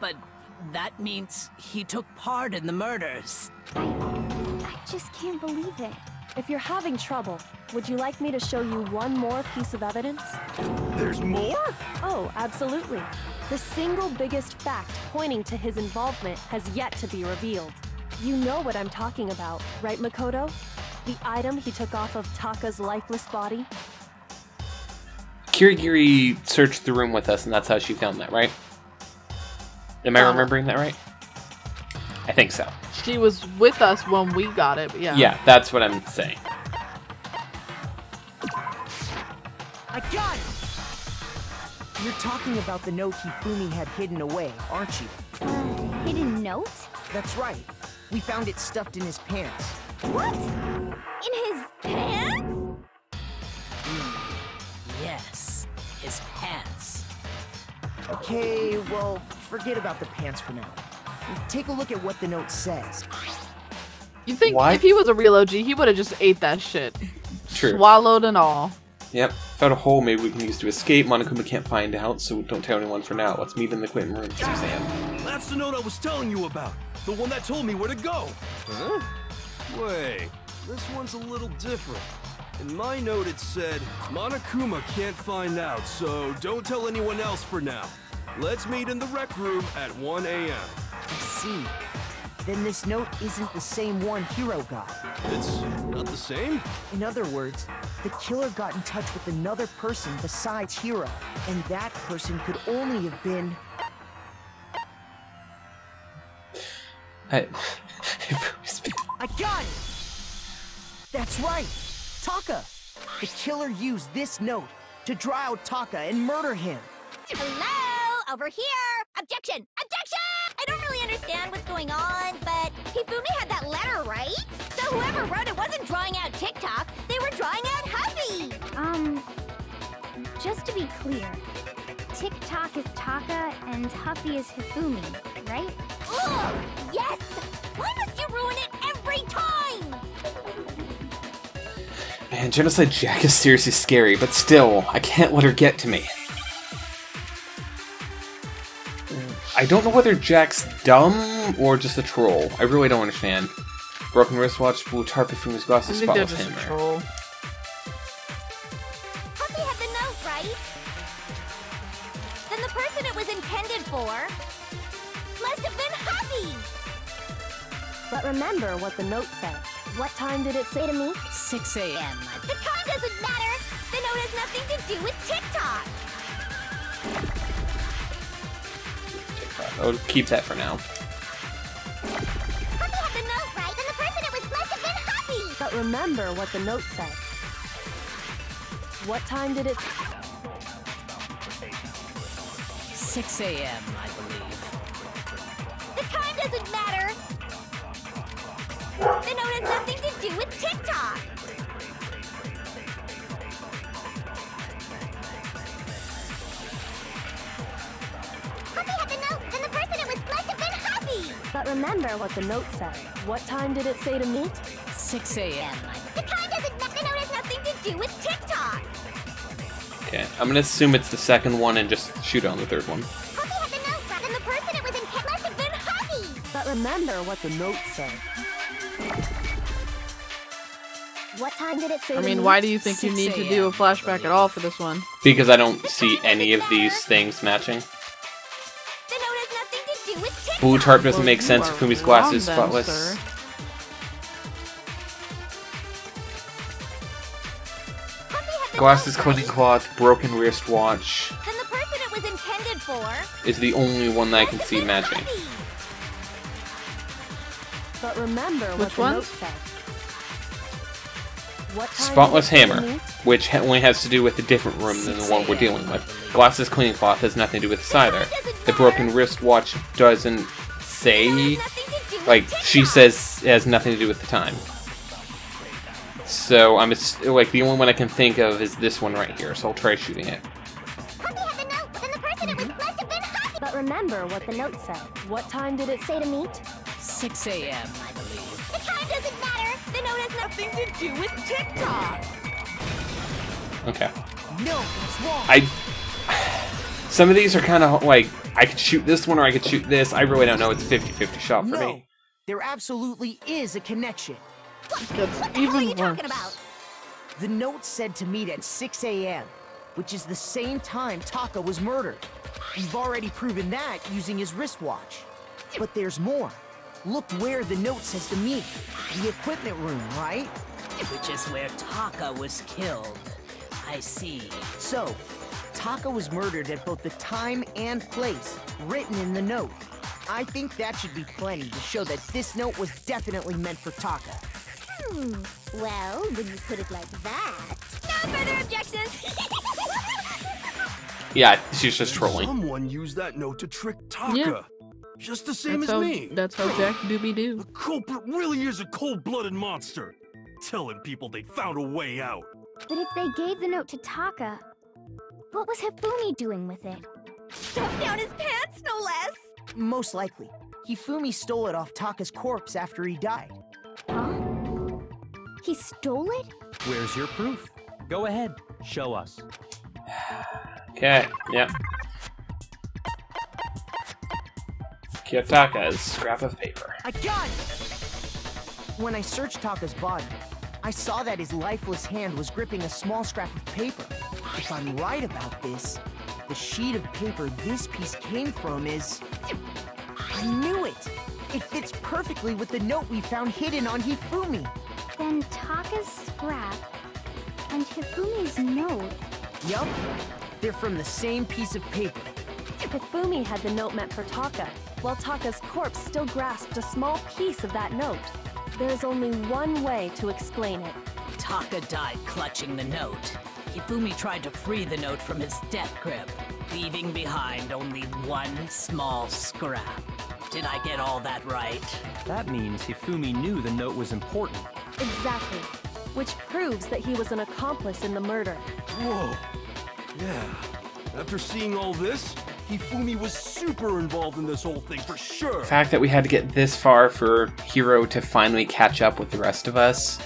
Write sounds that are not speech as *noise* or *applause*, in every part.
but that means he took part in the murders. I I just can't believe it. If you're having trouble, would you like me to show you one more piece of evidence? There's more? Oh, absolutely. The single biggest fact pointing to his involvement has yet to be revealed. You know what I'm talking about, right, Makoto? The item he took off of Taka's lifeless body? Kirigiri searched the room with us, and that's how she found that, right? Am I Uh, remembering that right? I think so. She was with us when we got it, but yeah. Yeah, that's what I'm saying. I got it! You're talking about the note Hifumi had hidden away, aren't you? Uh, hidden note? That's right. We found it stuffed in his pants. What? In his pants? Yes, his pants. Okay, well, forget about the pants for now. Take a look at what the note says. You think Why? if he was a real OG, he would have just ate that shit. True. Swallowed and all. Yep. Found a hole maybe we can use to escape. Monokuma can't find out, so don't tell anyone for now. Let's meet in the equipment room, Suzanne. That's the note I was telling you about. The one that told me where to go. Huh? Wait, this one's a little different. In my note it said, Monokuma can't find out, so don't tell anyone else for now. Let's meet in the rec room at 1 a.m. I see. Then this note isn't the same one Hiro got. It's not the same? In other words, the killer got in touch with another person besides Hiro, and that person could only have been. I... *laughs* I got it! That's right! Taka! The killer used this note to draw out Taka and murder him. Hello? Over here! Objection! Objection! I don't really understand what's going on, but Hifumi had that letter, right? So whoever wrote it wasn't drawing out TikTok, they were drawing out Huffy! Um, just to be clear, TikTok is Taka and Huffy is Hifumi, right? Ugh! Yes! Why must you ruin it every time? Man, Genocide Jack is seriously scary, but still, I can't let her get to me. I don't know whether Jack's dumb or just a troll. I really don't understand. Broken wristwatch, blue tarp, Fumi's I glasses, think they're spotless just a hammer. troll. Huffy had the note, right? Then the person it was intended for must have been Huffy! But remember what the note said. What time did it say to me? 6 a.m. The time doesn't matter! The note has nothing to do with TikTok! I'll keep that for now. Huffy had the note, right? Then the person it was must have been Huffy! But remember what the note said. What time did it... 6 a.m., I believe. The time doesn't matter! The note has nothing to do with TikTok! Remember what the note said. What time did it say to meet? 6 a.m. The time doesn't. The note has nothing to do with TikTok! Okay, I'm gonna assume it's the second one and just shoot on the third one. Huffy had the note, right? Then the person it was intended must have been Huffy! But remember what the note said. What time did it say I mean, why do you think you need to do a flashback at all for this one? Because I don't see any of these things matching. Blue tarp doesn't Well, make sense. are Fumi's wrong glasses, then, spotless. sir. Huffy had the Glasses, note, cleaning cloth, broken wristwatch Then the person it was intended for is the only one that I can see been matching. But remember what Which the one? note said. What time Spotless did it say to hammer, which only has to do with a different room than the one we're dealing with. Glasses, cleaning cloth has nothing to do with this either. The broken wristwatch doesn't say. Nothing to do with Like, she says it has nothing to do with the time. So, I'm ass- like, the only one I can think of is this one right here, so I'll try shooting it. Huffy had the note, then the person it was must have been Huffy! But remember what the note said. What time did it say to meet? 6 a.m., note nothing to do with TikTok! Okay. No, that's wrong. I. Some of these are kind of like I could shoot this one or I could shoot this. I really don't know. It's a 50-50 shot for no, me. there absolutely is a connection. That's What the hell are you worse. talking about? The note said to meet at 6 a.m., which is the same time Taka was murdered. We've already proven that using his wristwatch. But there's more. Look where the note says to meet. The equipment room, right? Which is where Taka was killed. I see. So, Taka was murdered at both the time and place written in the note. I think that should be plenty to show that this note was definitely meant for Taka. Hmm. Well, when you put it like that. No further objections. *laughs* Yeah, she's just trolling. Someone used that note to trick Taka. Yeah. Just the same That's as how, me. that's how Jack Doobie The culprit really is a cold-blooded monster. Telling people they found a way out. But if they gave the note to Taka, what was Hifumi doing with it? Stuffed down his pants, no less. Most likely, Hifumi stole it off Taka's corpse after he died. Huh? He stole it? Where's your proof? Go ahead, show us. *sighs* Okay, yeah. Kiyotaka's scrap of paper. I got it! When I searched Taka's body, I saw that his lifeless hand was gripping a small scrap of paper. If I'm right about this, the sheet of paper this piece came from is... I knew it! It fits perfectly with the note we found hidden on Hifumi. Then Taka's scrap and Hifumi's note. Yup, they're from the same piece of paper. Hifumi had the note meant for Taka, while Taka's corpse still grasped a small piece of that note. There's only one way to explain it. Taka died clutching the note. Hifumi tried to free the note from his death grip, leaving behind only one small scrap. Did I get all that right? That means Hifumi knew the note was important. Exactly. Which proves that he was an accomplice in the murder. Whoa. Yeah. After seeing all this, Hifumi was super involved in this whole thing for sure. The fact that we had to get this far for Hiro to finally catch up with the rest of us.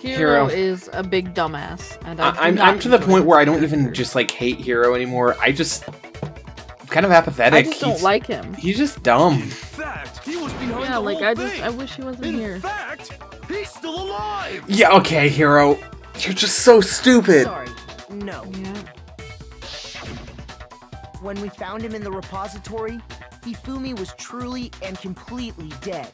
Hiro, Hiro. is a big dumbass, and I I, do I'm, I'm to the point where I don't even just like hate Hiro anymore. I just I'm kind of apathetic. I just don't He's- like him. He's just dumb. In fact, he was behind Yeah, the like I just thing. I wish he wasn't In here. fact, he's still alive. Yeah, okay, Hiro. You're just so stupid. Sorry, no. Yeah. When we found him in the repository, Hifumi was truly and completely dead.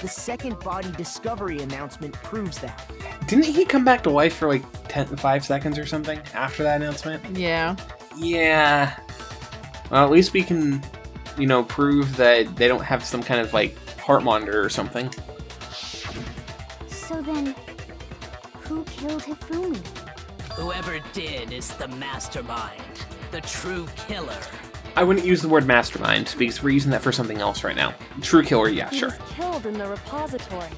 The second body discovery announcement proves that. Didn't he come back to life for like 10, 5 seconds or something after that announcement? Yeah. Yeah. Well, at least we can, you know, prove that they don't have some kind of like heart monitor or something. So then, who killed Hifumi? Whoever did is the mastermind, the true killer. I wouldn't use the word mastermind because we're using that for something else right now. True killer, yeah, He sure. was killed in the repository.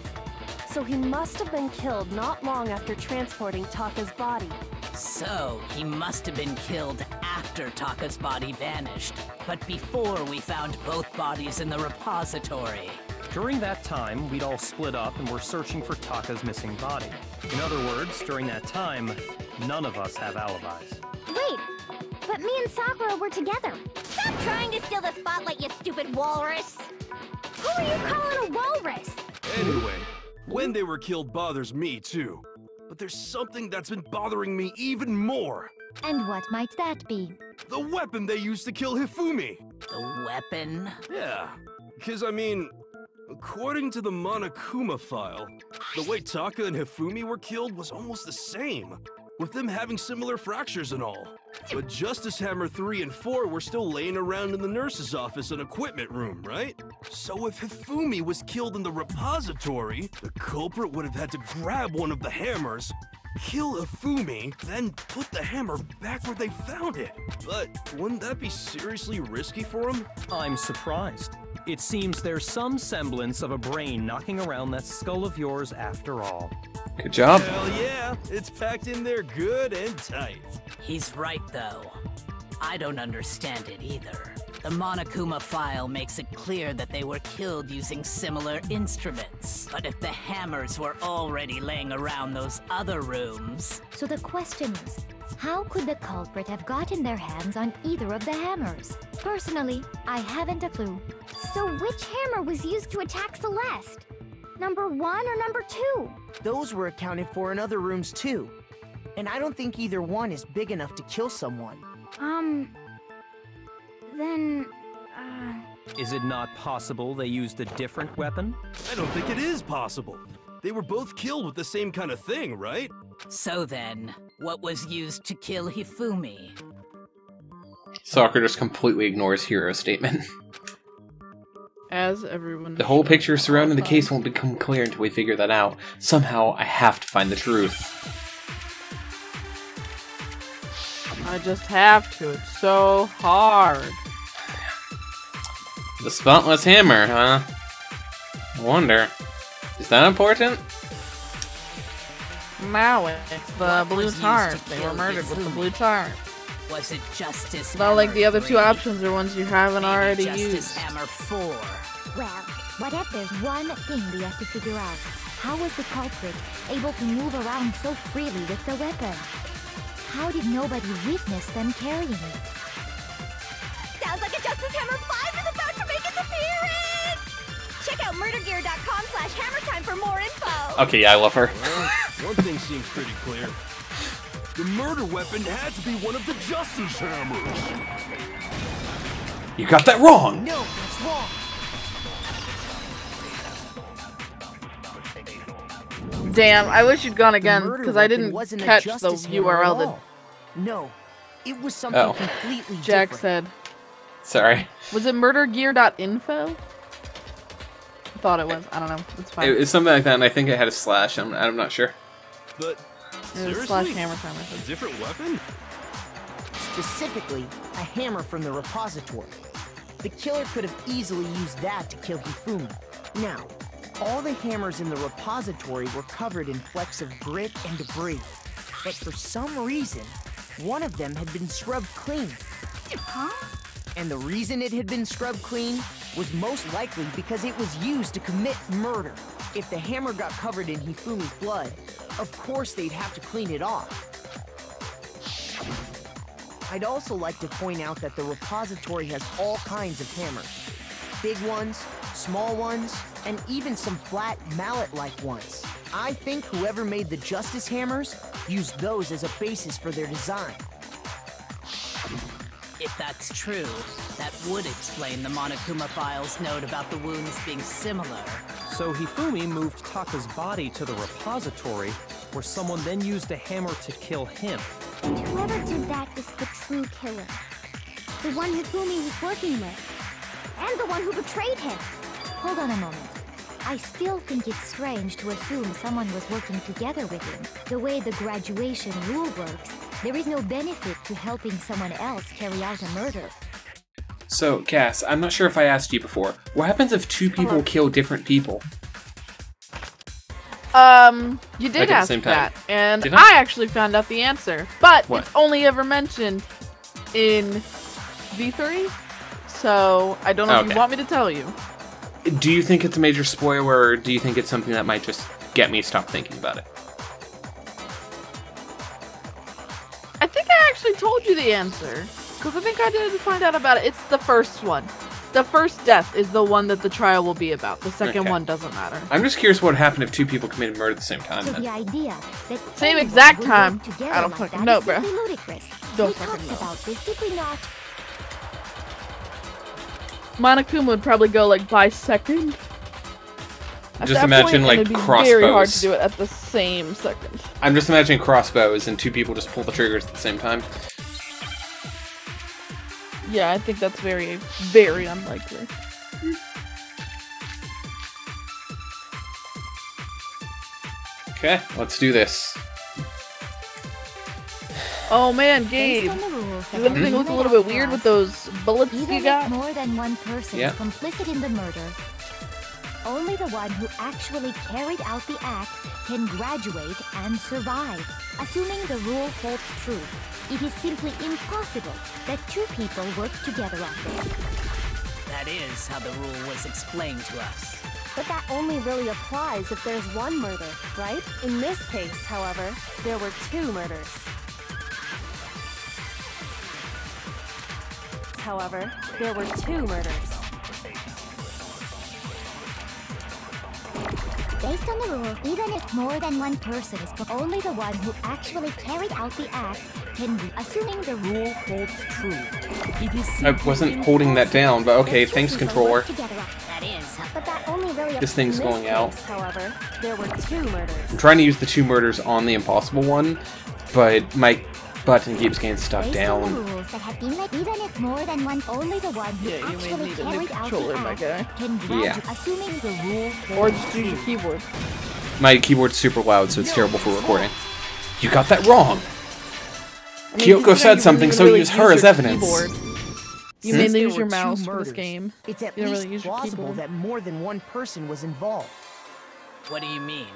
So he must have been killed not long after transporting Taka's body. So, he must have been killed after Taka's body vanished, but before we found both bodies in the repository. During that time, we'd all split up and were searching for Taka's missing body. In other words, during that time, none of us have alibis. Wait, but me and Sakura were together. Stop trying to steal the spotlight, you stupid walrus. Who are you calling a walrus? Anyway, when they were killed bothers me too. But there's something that's been bothering me even more. And what might that be? The weapon they used to kill Hifumi. The weapon? Yeah, because I mean, according to the Monokuma file, the way Taka and Hifumi were killed was almost the same, with them having similar fractures and all. But Justice Hammer 3 and 4 were still laying around in the nurse's office and equipment room, right? So if Hifumi was killed in the repository, the culprit would have had to grab one of the hammers, kill Hifumi, then put the hammer back where they found it. But wouldn't that be seriously risky for him? I'm surprised. It seems there's some semblance of a brain knocking around that skull of yours after all. Good job. Hell yeah, it's packed in there good and tight. He's right, though. I don't understand it either. The Monokuma file makes it clear that they were killed using similar instruments. But if the hammers were already laying around those other rooms, So the question is, how could the culprit have gotten their hands on either of the hammers? Personally, I haven't a clue. So which hammer was used to attack Celeste? Number one or number two? Those were accounted for in other rooms too. And I don't think either one is big enough to kill someone. Um. Then. Uh, Is it not possible they used a different weapon? I don't think it is possible. They were both killed with the same kind of thing, right? so then, what was used to kill Hifumi? Soccer just completely ignores Hiro's statement. As everyone. The whole should. picture surrounding the case won't become clear until we figure that out. Somehow, I have to find the truth. I just have to. It's so hard. The spotless hammer, huh? I wonder. Is that important? Now it's the What blue was used to tart. They were murdered with the blue tart. Was it Justice Not like the other two options are ones you haven't Maybe already Justice used. Hammer 4. well, what if there's one thing we have to figure out? How was the culprit able to move around so freely with the weapon? How did nobody witness them carrying it? Sounds like a Justice Hammer 5 is about to make its! Check out murdergear.com slash hammertime for more info! Okay, yeah, I love her. Well, one thing seems pretty clear. The murder weapon had to be one of the Justice Hammers. You got that wrong! No, that's wrong. Damn, I wish you'd gone again because I didn't wasn't catch the Justice Hammer at URL that. No, it was something Oh. completely Jack different. said. Sorry. Was it murdergear.info? I thought it was. I don't know. It's fine. It was something like that, and I think it had a slash. I'm, I'm not sure. But It was seriously, slash hammer time. I a think. different weapon? Specifically, a hammer from the repository. The killer could have easily used that to kill Hifumi. Now, all the hammers in the repository were covered in flecks of grit and debris. But for some reason, one of them had been scrubbed clean. Huh? And the reason it had been scrubbed clean was most likely because it was used to commit murder. If the hammer got covered in Hifumi's blood, of course they'd have to clean it off. I'd also like to point out that the repository has all kinds of hammers. Big ones, small ones, and even some flat mallet-like ones. I think whoever made the Justice Hammers used those as a basis for their design. If that's true, that would explain the Monokuma file's note about the wounds being similar. So Hifumi moved Taka's body to the repository, where someone then used a hammer to kill him. And whoever did that is the true killer. The one Hifumi was working with. And the one who betrayed him. Hold on a moment. I still think it's strange to assume someone was working together with him. The way the graduation rule works, there is no benefit to helping someone else carry out a murder. So, Cass, I'm not sure if I asked you before. What happens if two people kill different people? Um, you did at the ask same time. that, and I? I actually found out the answer, but What? it's only ever mentioned in V3, so I don't know if you want me to tell you. Do you think it's a major spoiler, or do you think it's something that might just get me to stop thinking about it? I think I actually told you the answer, because I think I did find out about it. It's the first one. The first death is the one that the trial will be about. The second Okay. one doesn't matter. I'm just curious what would happen if two people committed murder at the same time. So the idea that Same exact time. I don't like fucking that know, is bruh. Don't we fucking talked know. about this, did we not? Monokuma would probably go like by second. At Just imagine, point, like, it'd be very hard to do it at the same second. I'm just imagining crossbows and two people just pull the triggers at the same time. Yeah, I think that's very, very unlikely. Okay, let's do this. Oh man, Gabe, Based on the rules that does everything been look a little bit for weird with those bullets Even you got? more than one person Yeah. is complicit in the murder, only the one who actually carried out the act can graduate and survive. Assuming the rule holds true, it is simply impossible that two people work together on this. That is how the rule was explained to us. But that only really applies if there's one murder, right? In this case, however, there were two murders. However, there were two murders. Based on the rules, even if more than one person is co- only the one who actually carried out the act can be, assuming the rule holds true. I wasn't holding that down, but okay, thanks, controller. work together at- That is how But that only really This thing's going out. case, However, there were two murders. I'm trying to use the two murders on the impossible one, but my button keeps getting stuck Based on the down. rules that have been like, even if more than one, only the one who Yeah, you may actually need a new carried out the controller, my act guy. can Yeah. assuming the rule Or just use your keyboard. My keyboard's super loud, so it's terrible for recording. You got that wrong. I mean, Kyoko said something, so really use her as evidence. keyboard, You hmm? Since mainly there your mouse for this game. It's at You least really use plausible that more than one person was involved. What do you mean?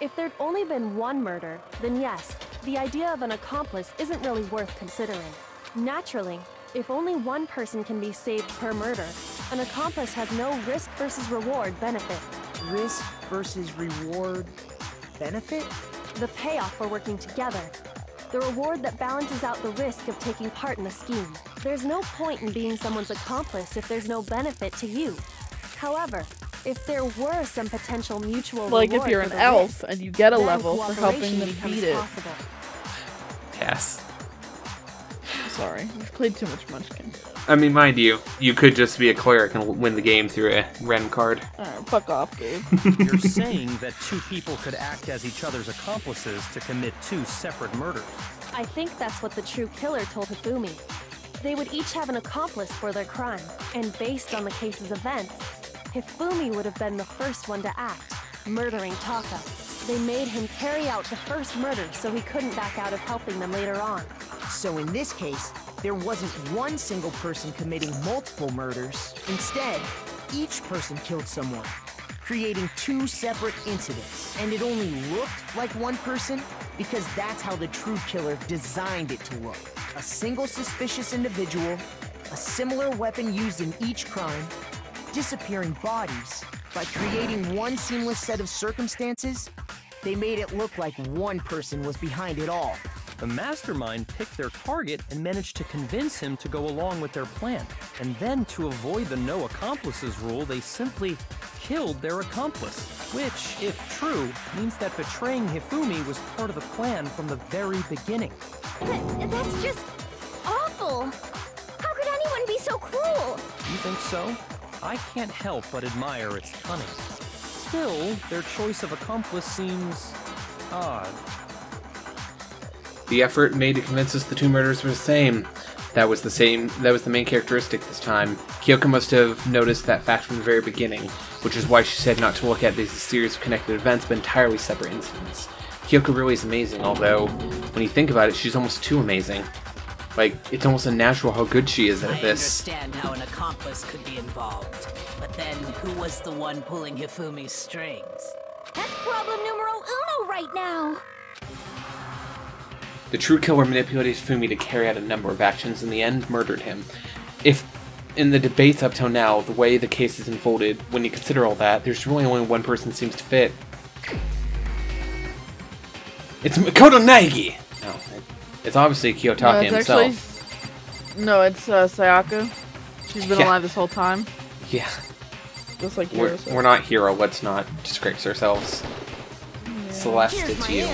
If there'd only been one murder, then yes, the idea of an accomplice isn't really worth considering. Naturally, if only one person can be saved per murder, an accomplice has no risk versus reward benefit. Risk versus reward benefit? The payoff for working together. The reward that balances out the risk of taking part in the scheme. There's no point in being someone's accomplice if there's no benefit to you. However, if there were some potential mutual Like if you're an elf risk, and you get a level for helping cooperation them beat it. possible. Yes. Sorry, I've played too much Munchkin. I mean, mind you, you could just be a cleric and win the game through a random card. Alright, fuck off, Gabe. *laughs* You're saying that two people could act as each other's accomplices to commit two separate murders. I think that's what the true killer told Hifumi. They would each have an accomplice for their crime, and based on the case's events, Hifumi would have been the first one to act, murdering Taka. They made him carry out the first murder so he couldn't back out of helping them later on. So in this case, there wasn't one single person committing multiple murders. Instead, each person killed someone, creating two separate incidents. And it only looked like one person because that's how the true killer designed it to look. A single suspicious individual, a similar weapon used in each crime, disappearing bodies. By creating one seamless set of circumstances, they made it look like one person was behind it all. The mastermind picked their target and managed to convince him to go along with their plan. And then, to avoid the no accomplices rule, they simply killed their accomplice. Which, if true, means that betraying Hifumi was part of the plan from the very beginning. But that's just awful. How could anyone be so cruel? You think so? I can't help but admire its cunning. Still, their choice of accomplice seems odd. The effort made to convince us the two murders were the same. That was the same. That was the main characteristic this time. Kyoko must have noticed that fact from the very beginning, which is why she said not to look at these as series of connected events, but entirely separate incidents. Kyoko really is amazing, although when you think about it, she's almost too amazing. Like it's almost unnatural how good she is at I this. understand how an accomplice could be involved. But then, who was the one pulling Hifumi's strings? That's problem numero uno right now. The true killer manipulated Fumi to carry out a number of actions, in the end, murdered him. If, in the debates up till now, the way the case is unfolded, when you consider all that, there's really only one person seems to fit. It's Makoto Naegi! No, oh, it- it's obviously Kiyotaka no, it's himself. actually no, it's uh, Sayaka. She's been Yeah. alive this whole time, Yeah, just like we're, yours. we're not hero, let's not disgrace ourselves. Celeste, Here's it's you.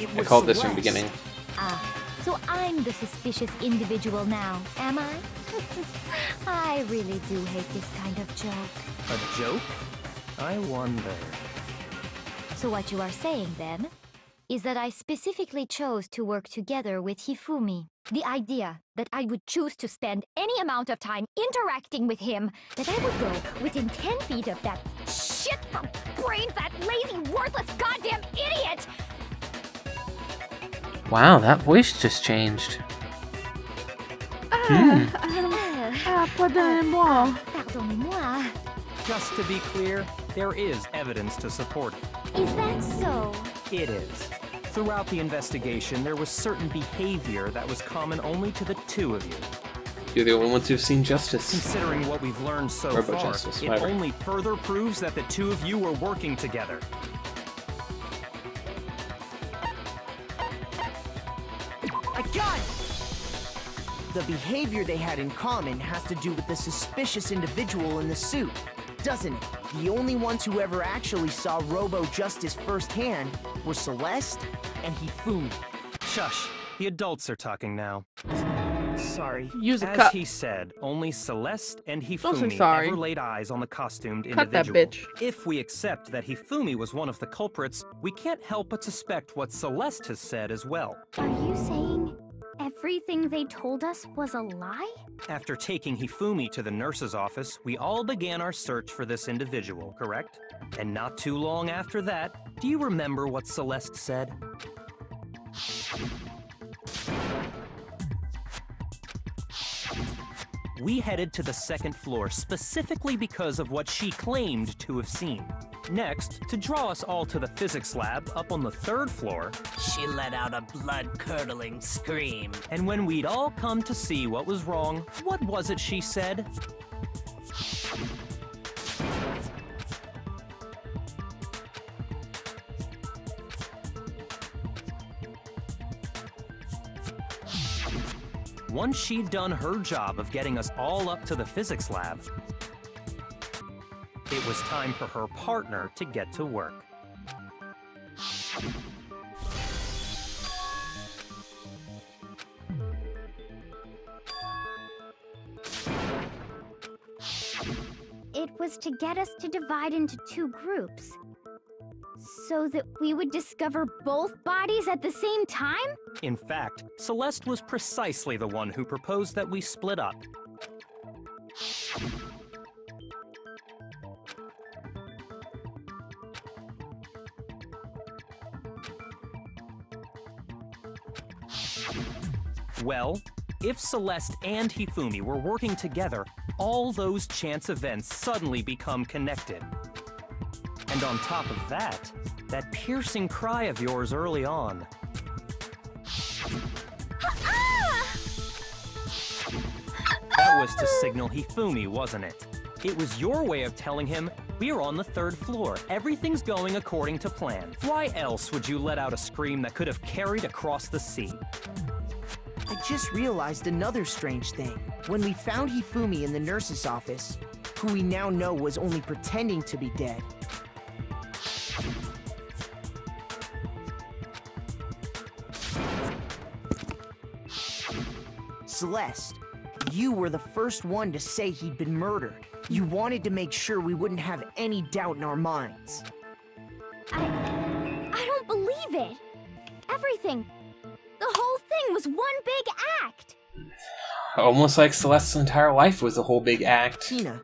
It I was called this from the beginning. Ah, so I'm the suspicious individual now, am I? *laughs* I really do hate this kind of joke. A joke? I wonder. So what you are saying then is that I specifically chose to work together with Hifumi. The idea that I would choose to spend any amount of time interacting with him, that I would go within 10 feet of that shit from brain fat, lazy, worthless goddamn idiot! Wow, that voice just changed. Hmm. Ah, pardonnez-moi. Pardonnez-moi. Just to be clear, there is evidence to support it. Is that so? It is. Throughout the investigation, there was certain behavior that was common only to the two of you. You're the only ones who've seen justice. Considering what we've learned so Robo far, Justice, it whatever. only further proves that the two of you were working together. I got it! The behavior they had in common has to do with the suspicious individual in the suit, doesn't it? The only ones who ever actually saw Robo Justice firsthand were Celeste and Hifumi. Shush. The adults are talking now. Sorry. Use a As cut. he said, only Celeste and Don't Hifumi sorry. ever laid eyes on the costumed Cut that individual. bitch. If we accept that Hifumi was one of the culprits, we can't help but suspect what Celeste has said as well. Are you saying everything they told us was a lie? After taking Hifumi to the nurse's office, we all began our search for this individual, correct? And not too long after that, do you remember what Celeste said? We headed to the second floor specifically because of what she claimed to have seen. Next, to draw us all to the physics lab up on the third floor, She let out a blood-curdling scream. and when we'd all come to see what was wrong, what was it she said? Once she'd done her job of getting us all up to the physics lab, it was time for her partner to get to work. It was to get us to divide into two groups. So that we would discover both bodies at the same time? In fact, Celeste was precisely the one who proposed that we split up. Well, if Celeste and Hifumi were working together, all those chance events suddenly become connected. And on top of that, that piercing cry of yours early on, That was to signal Hifumi, wasn't it? It was your way of telling him, we're on the third floor. Everything's going according to plan. Why else would you let out a scream that could have carried across the sea? I just realized another strange thing. When we found Hifumi in the nurse's office, who we now know was only pretending to be dead, Celeste, you were the first one to say he'd been murdered. You wanted to make sure we wouldn't have any doubt in our minds. I. I don't believe it! Everything. The was one big act! Almost like Celeste's entire life was a whole big act. Hina,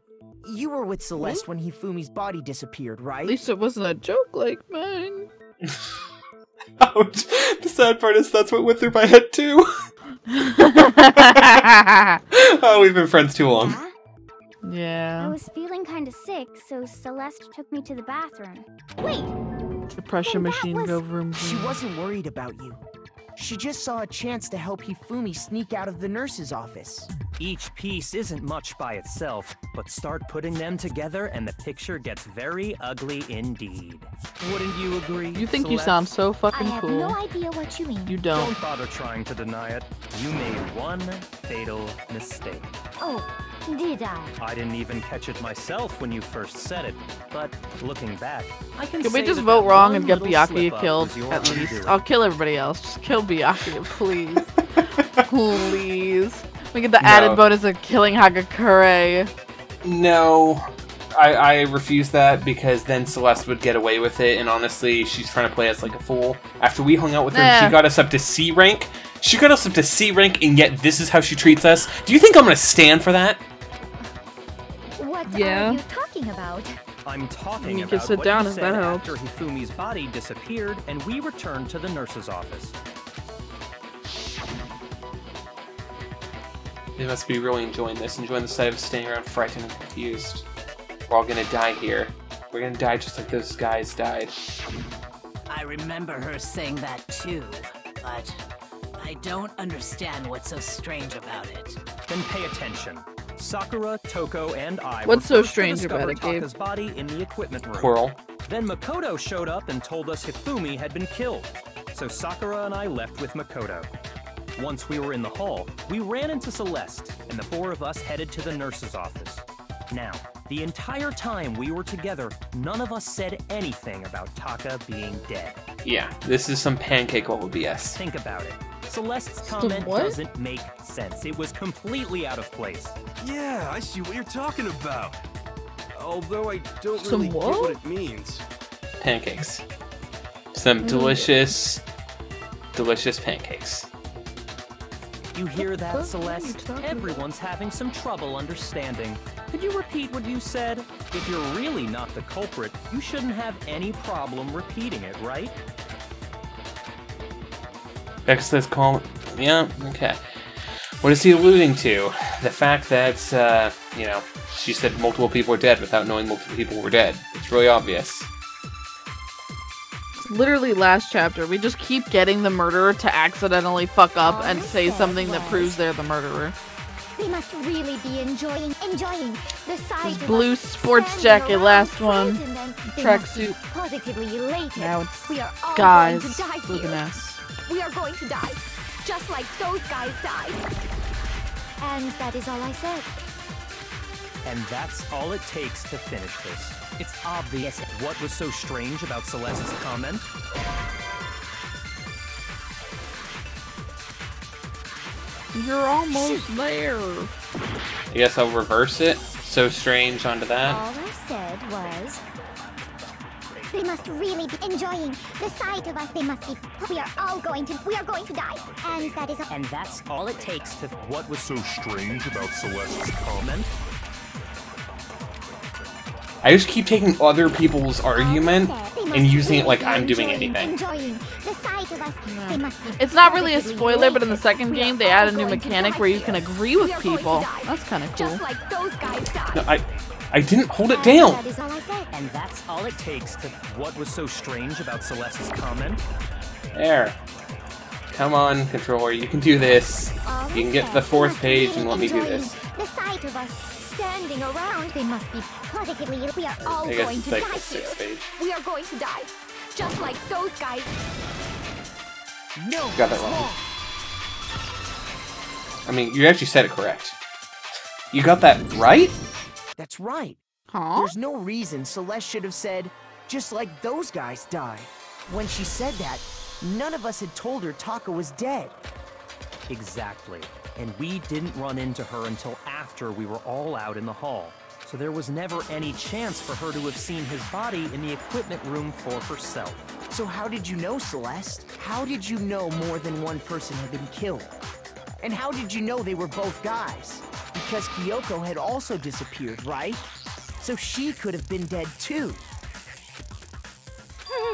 you were with Celeste when Hifumi's body disappeared, right? At least it wasn't a joke like mine. *laughs* Ouch. The sad part is that's what went through my head too. *laughs* oh, we've been friends too long. Yeah? I was feeling kinda sick, so Celeste took me to the bathroom. Wait! The pressure machine was- go room. She wasn't worried about you. She just saw a chance to help Hifumi sneak out of the nurse's office. Each piece isn't much by itself, but start putting them together and the picture gets very ugly indeed. Wouldn't you agree? You think you sound so fucking cool. I fucking have cool. no idea what you mean. You don't. Don't bother trying to deny it. You made one fatal mistake. Oh, did I? I didn't even catch it myself when you first said it, but looking back, I can Can say we just that vote that wrong and get little Byakuya killed at least? undoing. I'll kill everybody else. Just kill Byakuya, *laughs* please. *laughs* please. We get the No. added bonus of killing Hagakure. No, I, I refuse that because then Celeste would get away with it, and honestly, she's trying to play us like a fool. After we hung out with her, Nah. she got us up to C rank. She got us up to C rank, and yet this is how she treats us. Do you think I'm gonna stand for that? What Yeah. are you talking about? I'm talking You about can sit what down you if said that helps. after Hifumi's body disappeared and we returned to the nurse's office. They must be really enjoying this, enjoying the sight of staying around frightened and confused. We're all gonna die here. We're gonna die just like those guys died. I remember her saying that too, but I don't understand what's so strange about it. Then pay attention. Sakura, Toko, and I What's were so first to strange about it, Gabe? Taka's body in the equipment room. Quirrell. Then Makoto showed up and told us Hifumi had been killed. So Sakura and I left with Makoto. Once we were in the hall, we ran into Celeste, and the four of us headed to the nurse's office. Now, the entire time we were together, none of us said anything about Taka being dead. Yeah, this is some pancake level BS. Think about it. Celeste's comment doesn't make sense. It was completely out of place. Yeah, I see what you're talking about. Although I don't Some really get what? what it means. Pancakes. Some mm. delicious, delicious pancakes. You hear that, Celeste? talking about? Everyone's having some trouble understanding. Could you repeat what you said? If you're really not the culprit, you shouldn't have any problem repeating it, right? Bex says call. Yeah, okay. What is he alluding to? The fact that, uh, you know, she said multiple people were dead without knowing multiple people were dead. It's really obvious. Literally last chapter, we just keep getting the murderer to accidentally fuck up and say something that proves they're the murderer. They must really be enjoying enjoying the sight This of blue sports jacket, last one. praising them. They must be Tracksuit. Positively elated. Now it's we are all Guys going to die with an here. S. We are going to die, just like those guys died. And that is all I said. And that's all it takes to finish this. It's obvious what was so strange about Celeste's comment. You're almost there. I guess I'll reverse it. So strange onto that. All I said was. They must really be enjoying the sight of us. They must be. We are all going to. We are going to die. And that is. And that's all it takes to. What was so strange about Celeste's comment? I just keep taking other people's argument and using it like I'm doing anything. Enjoying the sight of us. They must be It's not really a spoiler, but in the second game, they add a new mechanic where you can agree with We are going to people. That's kind of cool. Just like those guys died. No, I, I didn't hold it down. That is all And that's all it takes to. What was so strange about Celeste's comment? There. Come on, controller, you can do this. You can get to the fourth page and let me do enjoying this. The sight of us standing around. They must be positively. We are all I going to like die the here. page. We are going to die, just like those guys. No, Got that wrong. I mean, you actually said it correct. You got that right? That's right. Huh? There's no reason Celeste should have said, just like those guys died. When she said that, none of us had told her Taka was dead. Exactly. And we didn't run into her until after we were all out in the hall. So there was never any chance for her to have seen his body in the equipment room for herself. So how did you know, Celeste? How did you know more than one person had been killed? And how did you know they were both guys? Because Kyoko had also disappeared, right? So she could have been dead too.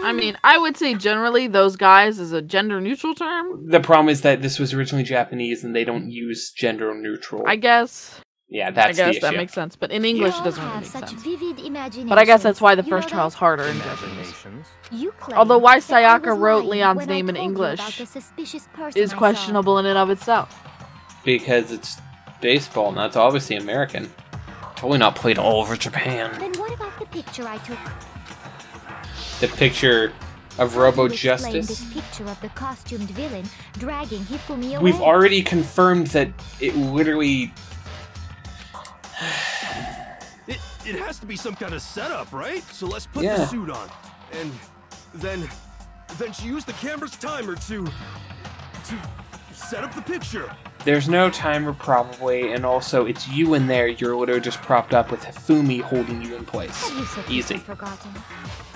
I mean, I would say generally those guys is a gender neutral term. The problem is that this was originally Japanese and they don't use gender neutral. I guess. yeah, that's I guess the that makes sense, but in English you it doesn't really have make such sense. vivid imaginations. But I guess that's why the first trial is harder in Japanese. Imaginations. You claim Although why Sayaka wrote Leon's name in English about the suspicious person is questionable in and of itself. Because it's baseball and that's obviously American. Totally not played all over Japan. Then what about the picture I took? The picture of Robo do you explain Justice. Picture of the costumed villain dragging Hifumi away. We've already confirmed that it literally. It, it has to be some kind of setup, right? So let's put Yeah. the suit on. And then then she used the camera's timer to to set up the picture. There's no timer, probably, and also it's you in there. You're literally just propped up with Hifumi holding you in place. Have you so Easy. forgotten?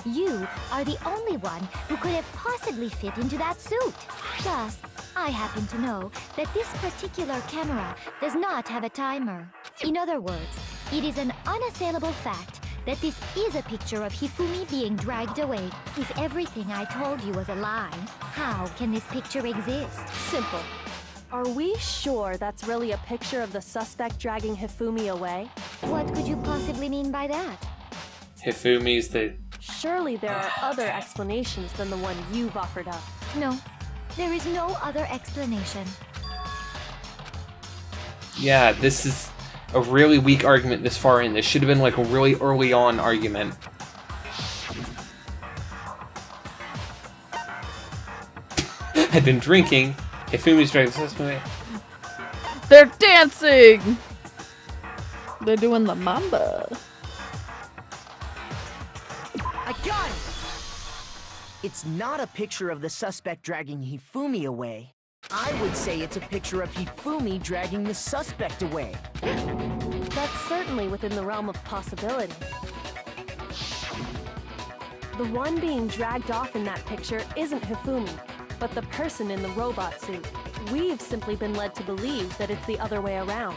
You are the only one who could have possibly fit into that suit. Plus, I happen to know that this particular camera does not have a timer. In other words, it is an unassailable fact that this is a picture of Hifumi being dragged away. If everything I told you was a lie, how can this picture exist? Simple. Are we sure that's really a picture of the suspect dragging Hifumi away? What could you possibly mean by that? Hifumi's the. Surely there are other explanations than the one you've offered up. No, there is no other explanation. Yeah, this is a really weak argument this far in. This should have been like a really early on argument. *laughs* I've been drinking. Hifumi's driving Sesame. They're dancing! They're doing the mamba. I got it! It's not a picture of the suspect dragging Hifumi away. I would say it's a picture of Hifumi dragging the suspect away. That's certainly within the realm of possibility. The one being dragged off in that picture isn't Hifumi, but the person in the robot suit. We've simply been led to believe that it's the other way around.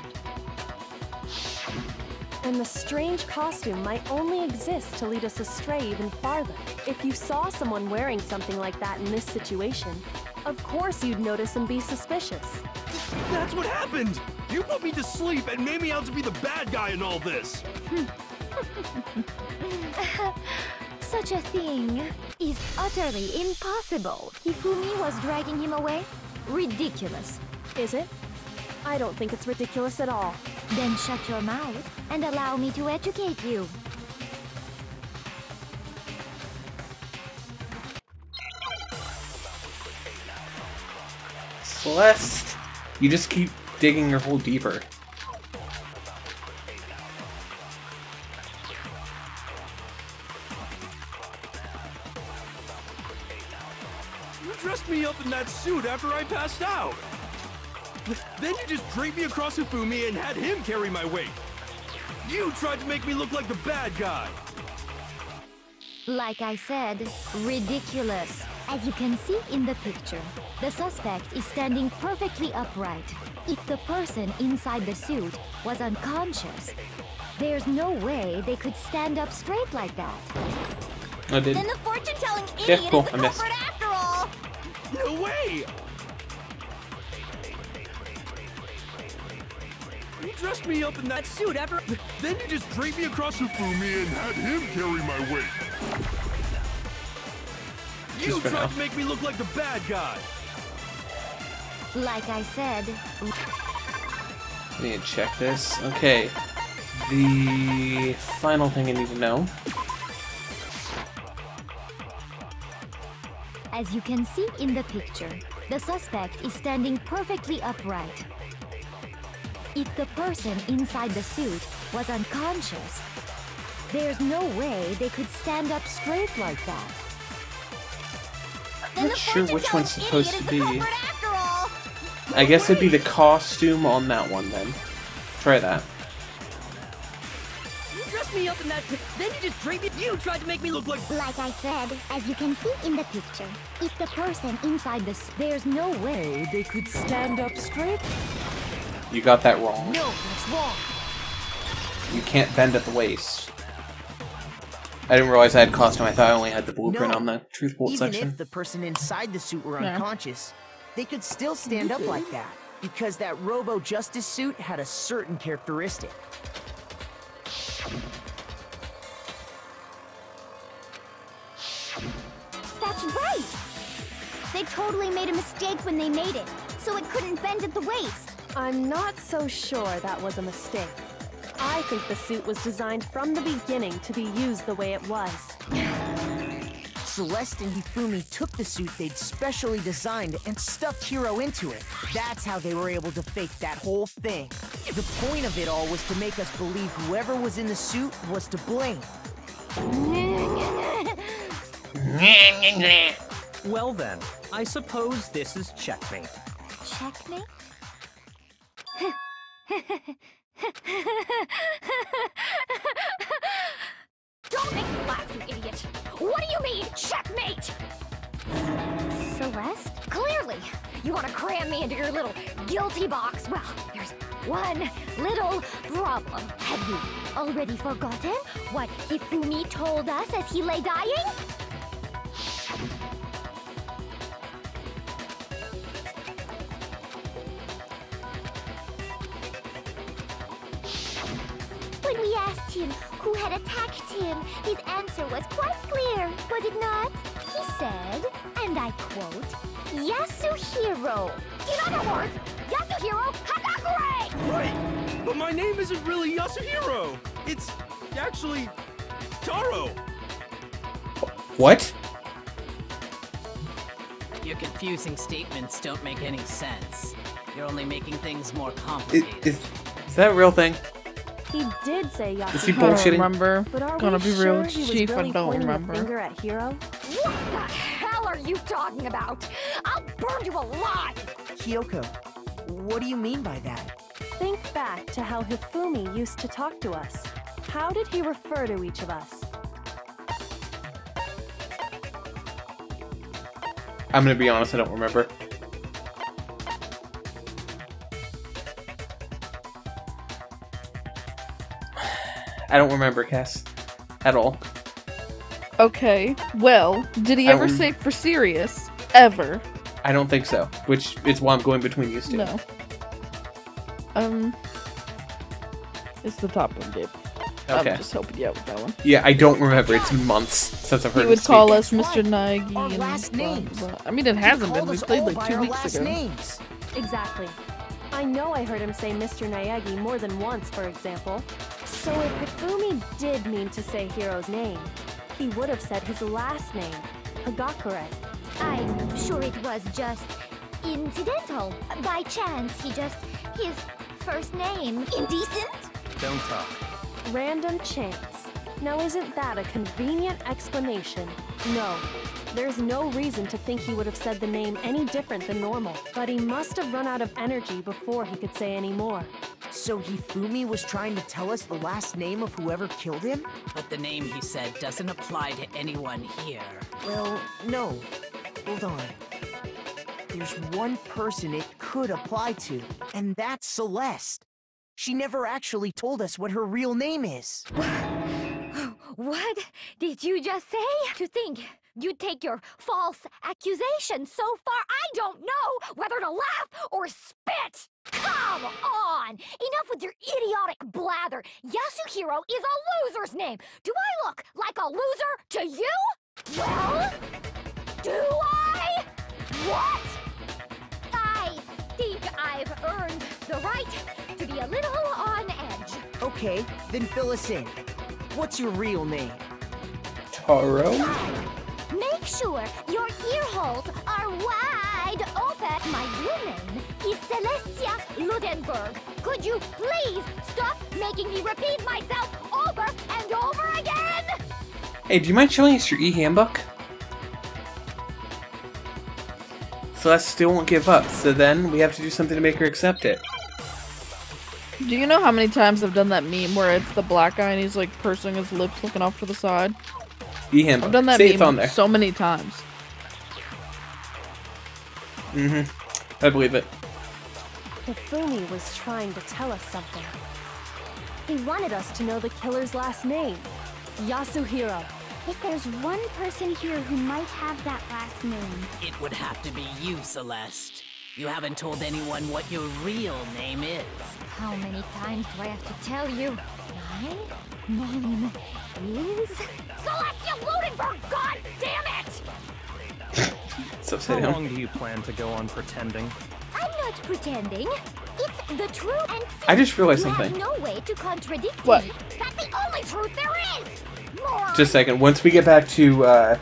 And the strange costume might only exist to lead us astray even farther. If you saw someone wearing something like that in this situation, of course you'd notice and be suspicious. That's what happened! You put me to sleep and made me out to be the bad guy in all this! *laughs* Such a thing is utterly impossible. Hifumi was dragging him away? Ridiculous. Is it? I don't think it's ridiculous at all. Then shut your mouth and allow me to educate you. Celeste, you just keep digging your hole deeper. You dressed me up in that suit after I passed out! Then you just draped me across Hifumi and had him carry my weight! You tried to make me look like the bad guy! Like I said, ridiculous. As you can see in the picture, the suspect is standing perfectly upright. If the person inside the suit was unconscious, there's no way they could stand up straight like that. I did. Then the fortune-telling idiot cool, is the I missed. culprit after all! No way! You dressed me up in that suit after... Th- *laughs* Then you just draped me across Hifumi and had him carry my weight! You tried now. to make me look like the bad guy! Like I said, I need to check this. Okay. The final thing I need to know. As you can see in the picture, the suspect is standing perfectly upright. If the person inside the suit was unconscious, there's no way they could stand up straight like that. Then Not sure which one's supposed to be. I guess it'd be the costume on that one then. Try that. You me up in that. Then you just draped me. You tried to make me look like. Like I said, as you can see in the picture, if the person inside the s- there's no way they could stand up straight. You got that wrong. No, that's wrong. You can't bend at the waist. I didn't realize I had costume. I thought I only had the blueprint No. on the truth bolt Even section. if the person inside the suit were Yeah. unconscious, they could still stand up like that. Because that Robo Justice suit had a certain characteristic. That's right! They totally made a mistake when they made it, so it couldn't bend at the waist. I'm not so sure that was a mistake. I think the suit was designed from the beginning to be used the way it was. Celeste and Hifumi took the suit they'd specially designed and stuffed Hiro into it. That's how they were able to fake that whole thing. The point of it all was to make us believe whoever was in the suit was to blame. *laughs* Well then, I suppose this is checkmate. Checkmate? Don't make me laugh, you idiot! What do you mean, checkmate? Celeste? Clearly, you want to cram me into your little guilty box. Well, there's one little problem. Have you already forgotten what Hifumi told us as he lay dying? When we asked him who had attacked him, his answer was quite clear, was it not? He said, and I quote, Yasuhiro. In other words, Yasuhiro Hagakure! Wait, but my name isn't really Yasuhiro. It's actually Taro. What? Your confusing statements don't make any sense. You're only making things more complicated. is, is that a real thing? He did say Yasuhiro. Is he I don't bullshitting? remember. But are Gonna we be sure real, he was Chief. I don't remember. finger at Hiro? What the hell are you talking about? I'll burn you alive! Kyoko, what do you mean by that? Think back to how Hifumi used to talk to us. How did he refer to each of us? I'm gonna be honest, I don't remember. I don't remember, Cass. At all. Okay. Well, did he I ever say for serious? Ever? I don't think so. Which is why I'm going between these two. No. Um. It's the top one, Gabe. Okay. I'm just helping you out with that one. Yeah, I don't remember. It's months since I've heard He him would speak. call us Mr. right. Naegi Our and last blah, names. blah. I mean, it hasn't been. We us played like two weeks last ago. names. Exactly. I know I heard him say Mr. Naegi more than once, for example. So if Hifumi did mean to say Hiro's name, he would have said his last name, Hagakure. I'm sure it was just incidental. By chance, he just. his first name. Indecent? Don't talk. Random chance. Now isn't that a convenient explanation? No. There's no reason to think he would have said the name any different than normal, but he must have run out of energy before he could say any more. So Hifumi was trying to tell us the last name of whoever killed him? But the name he said doesn't apply to anyone here. Well, no. Hold on. There's one person it could apply to, and that's Celeste. She never actually told us what her real name is. *gasps* What did you just say? To think you'd take your false accusation so far, I don't know whether to laugh or spit! Come on! Enough with your idiotic blather! Yasuhiro is a loser's name! Do I look like a loser to you? Well, do I? What? I think I've earned the right a little on edge. Okay, then fill us in. What's your real name? Taro? Make sure your ear holes are wide open. My real name is Celestia Ludenberg. Could you please stop making me repeat myself over and over again? Hey, do you mind showing us your e-handbook? Celeste still won't give up, so then we have to do something to make her accept it. Do you know how many times I've done that meme where it's the black guy and he's like pursing his lips, looking off to the side? E-handbook. I've done that See, meme there. so many times. Mm-hmm. I believe it. Hifumi was trying to tell us something. He wanted us to know the killer's last name, Yasuhiro. If there's one person here who might have that last name, It would have to be you, Celeste. You haven't told anyone what your real name is. how many times do I have to tell you? My name is Celestia Ludenberg. God damn it! So How say him. long do you plan to go on pretending? I'm not pretending. It's the truth and I just realized you something. have no way to contradict What? me. That's the only truth there is. Moron. Just a second. Once we get back to uh,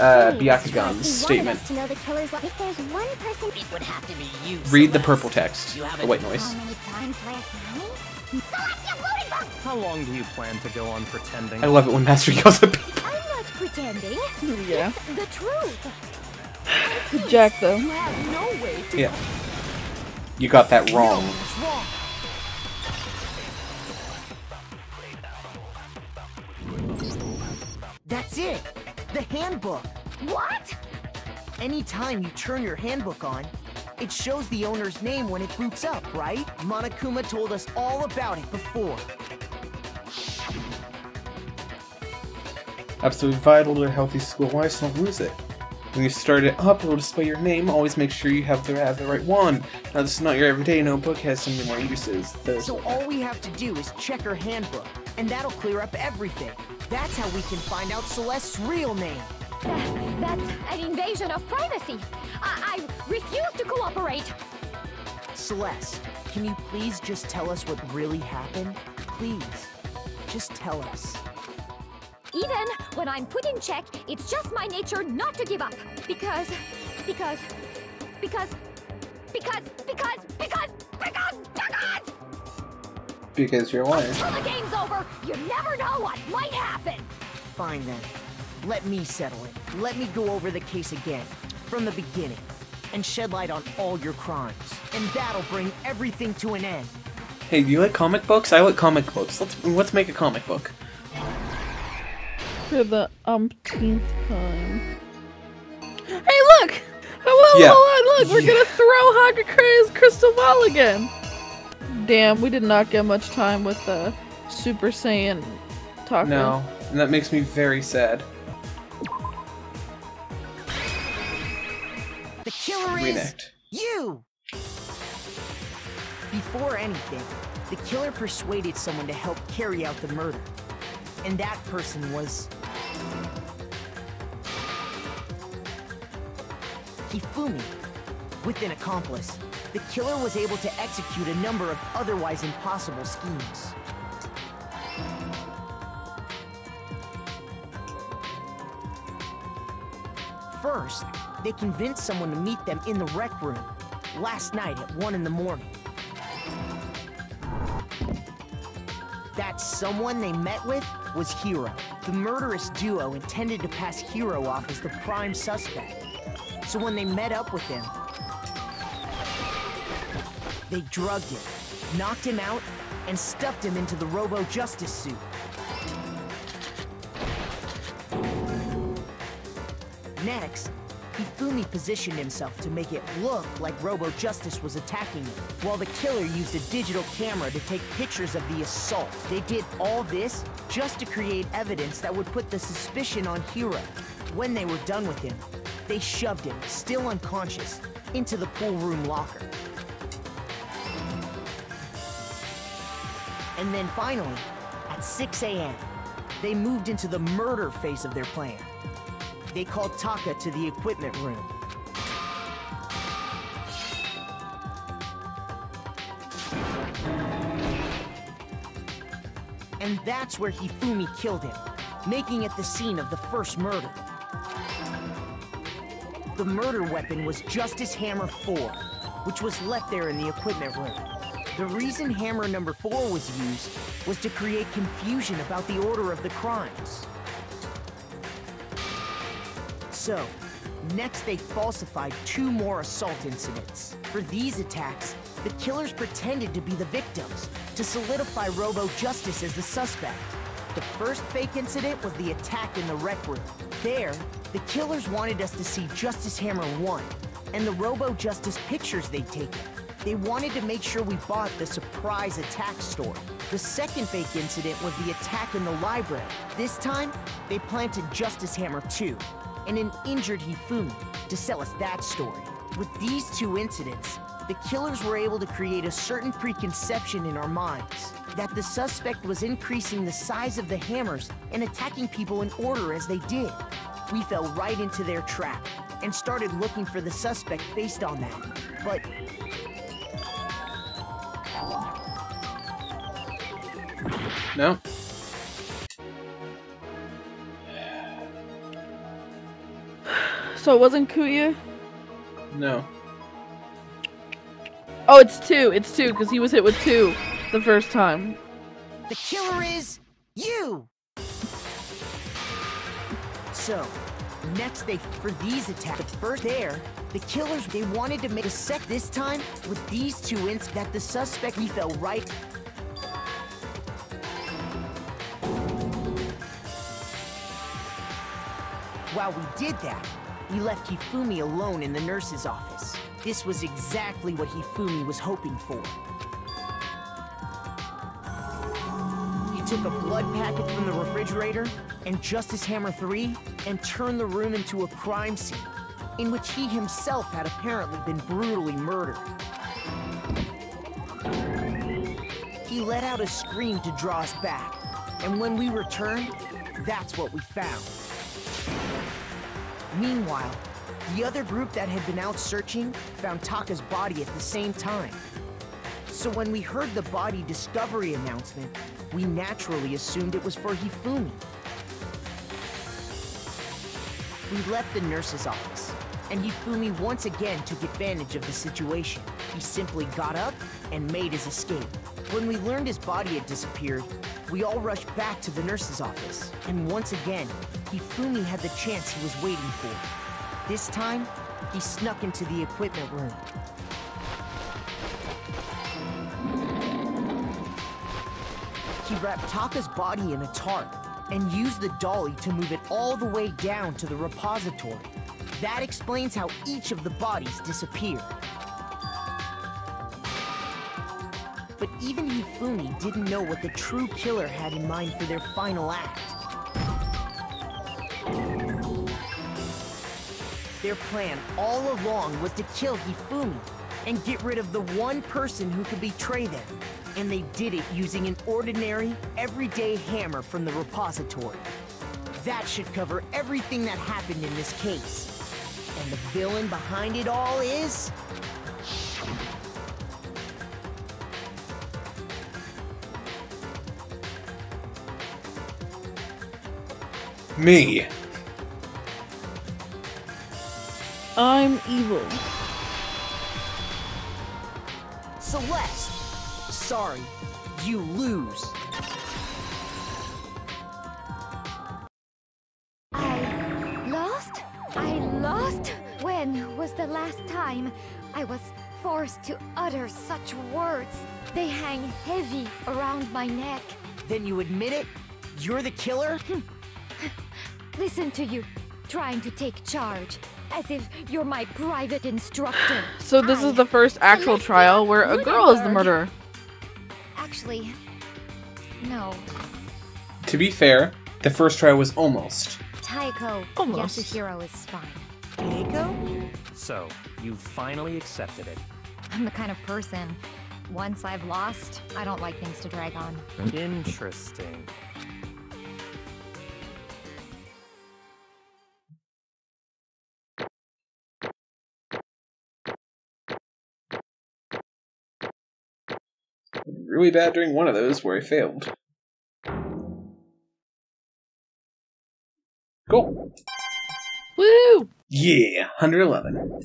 uh, Byakugan's statement, us to know the killer's li- If there's one person, It would have to be you. read the purple text. You Oh, white noise. how many times do I have to know? Celestia Ludenberg. How long do you plan to go on pretending? I love it when Master yells at people. I'm not pretending. Yeah. It's the truth. Good Jack though. You no way to Yeah. You got that No, wrong. it's wrong. That's it! The handbook! What? Anytime you turn your handbook on, it shows the owner's name when it boots up, right? Monokuma told us all about it before. Absolutely vital to a healthy school life, so don't lose it. When you start it up, it'll display your name. Always make sure you have the, have the right one. Now, this is not your everyday notebook. It has so many more uses. There's So all we have to do is check her handbook, and that'll clear up everything. That's how we can find out Celeste's real name. That, that's an invasion of privacy. I, I refuse to cooperate. Celeste, can you please just tell us what really happened? Please, just tell us. Even when I'm put in check, it's just my nature not to give up. Because, because, because, because, because, because, because, because! Because you're a liar. Until the game's over, you never know what might happen! Fine then. Let me settle it. Let me go over the case again, from the beginning, and shed light on all your crimes. And that'll bring everything to an end. Hey, do you like comic books? I like comic books. Let's let's make a comic book. For the umpteenth time. Hey, look! Hello, Yeah. hold on, look! We're gonna throw Hagakure's crystal ball again! Damn, we did not get much time with the Super Saiyan Taka. No, and that makes me very sad. The killer is you! Before anything, the killer persuaded someone to help carry out the murder. And that person was... Hifumi. With an accomplice, the killer was able to execute a number of otherwise impossible schemes. First, they convinced someone to meet them in the rec room last night at 1 in the morning. That someone they met with was Hiro. The murderous duo intended to pass Hiro off as the prime suspect. So when they met up with him, they drugged him, knocked him out, and stuffed him into the Robo Justice suit. Next, Hifumi positioned himself to make it look like Robo Justice was attacking him, while the killer used a digital camera to take pictures of the assault. They did all this just to create evidence that would put the suspicion on Hiro. When they were done with him, they shoved him, still unconscious, into the pool room locker. And then finally, at 6 a.m., they moved into the murder phase of their plan. They called Taka to the equipment room. And that's where Hifumi killed him, making it the scene of the first murder. The murder weapon was Justice Hammer 4, which was left there in the equipment room. The reason Hammer number 4 was used was to create confusion about the order of the crimes. So, next they falsified two more assault incidents. For these attacks, the killers pretended to be the victims to solidify Robo Justice as the suspect. The first fake incident was the attack in the rec room. There, the killers wanted us to see Justice Hammer 1 and the Robo Justice pictures they'd taken. They wanted to make sure we bought the surprise attack story. The second fake incident was the attack in the library. This time, they planted Justice Hammer 2 and an injured Hifumi to sell us that story. With these two incidents, the killers were able to create a certain preconception in our minds that the suspect was increasing the size of the hammers and attacking people in order as they did. We fell right into their trap and started looking for the suspect based on that. But No. So it wasn't Kuya? No. Oh, it's two. It's two because he was hit with two the first time. the killer is you! So, next they, for these attacks, the first there, the killers, they wanted to make a sec this time with these two ints that the suspect, he fell right While we did that, we left Hifumi alone in the nurse's office. This was exactly what Hifumi was hoping for. He took a blood packet from the refrigerator and Justice Hammer 3 and turned the room into a crime scene in which he himself had apparently been brutally murdered. He let out a scream to draw us back, and when we returned, that's what we found. Meanwhile, the other group that had been out searching found Taka's body at the same time. So when we heard the body discovery announcement, we naturally assumed it was for Hifumi. We left the nurse's office, and Hifumi once again took advantage of the situation. He simply got up and made his escape. When we learned his body had disappeared, we all rushed back to the nurse's office. And once again, Hifumi had the chance he was waiting for. This time, he snuck into the equipment room. He wrapped Taka's body in a tarp and used the dolly to move it all the way down to the repository. That explains how each of the bodies disappeared. But even Hifumi didn't know what the true killer had in mind for their final act. Their plan all along was to kill Hifumi and get rid of the one person who could betray them. And they did it using an ordinary, everyday hammer from the repository. That should cover everything that happened in this case. And the villain behind it all is... Me. I'm evil. Celeste! Sorry, you lose. I lost? I lost? When was the last time I was forced to utter such words? They hang heavy around my neck. Then you admit it? You're the killer? *laughs* Listen to you, trying to take charge, as if you're my private instructor. *gasps* So this I, is the first actual Celestia trial where a girl is the murderer. Actually, no. To be fair, the first trial was almost. Taeko Almost. Yasuhiro is fine. Taeko? So, you finally accepted it. I'm the kind of person, once I've lost, I don't like things to drag on. Interesting. Really bad during one of those where I failed. Cool. Woo! Yeah, 111.